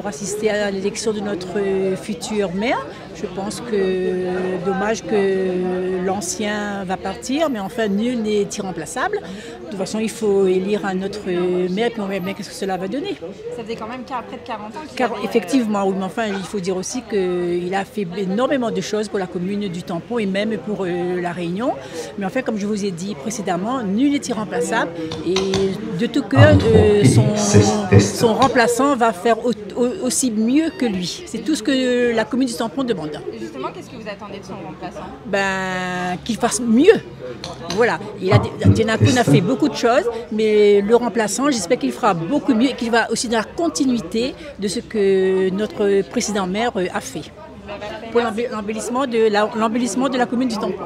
pour assister à l'élection de notre futur maire. Je pense que dommage que l'ancien va partir, mais enfin nul n'est irremplaçable. De toute façon, il faut élire un autre maire, puis on verra bien qu'est-ce que cela va donner. Ça faisait quand même près de 40 ans Car, Effectivement, oui, mais enfin, il faut dire aussi qu'il a fait énormément de choses pour la commune du Tampon et même pour la Réunion. Mais enfin, comme je vous ai dit précédemment, nul n'est irremplaçable. Et de tout cœur, euh, son, son, remplaçant va faire aussi mieux que lui. C'est tout ce que la commune du Tampon demande. Et justement, qu'est-ce que vous attendez de son remplaçant Ben, qu'il fasse mieux. Voilà, il a, a fait beaucoup de choses, mais le remplaçant, j'espère qu'il fera beaucoup mieux et qu'il va aussi dans la continuité de ce que notre président maire a fait pour l'embellissement de, la, de la commune du Tampon.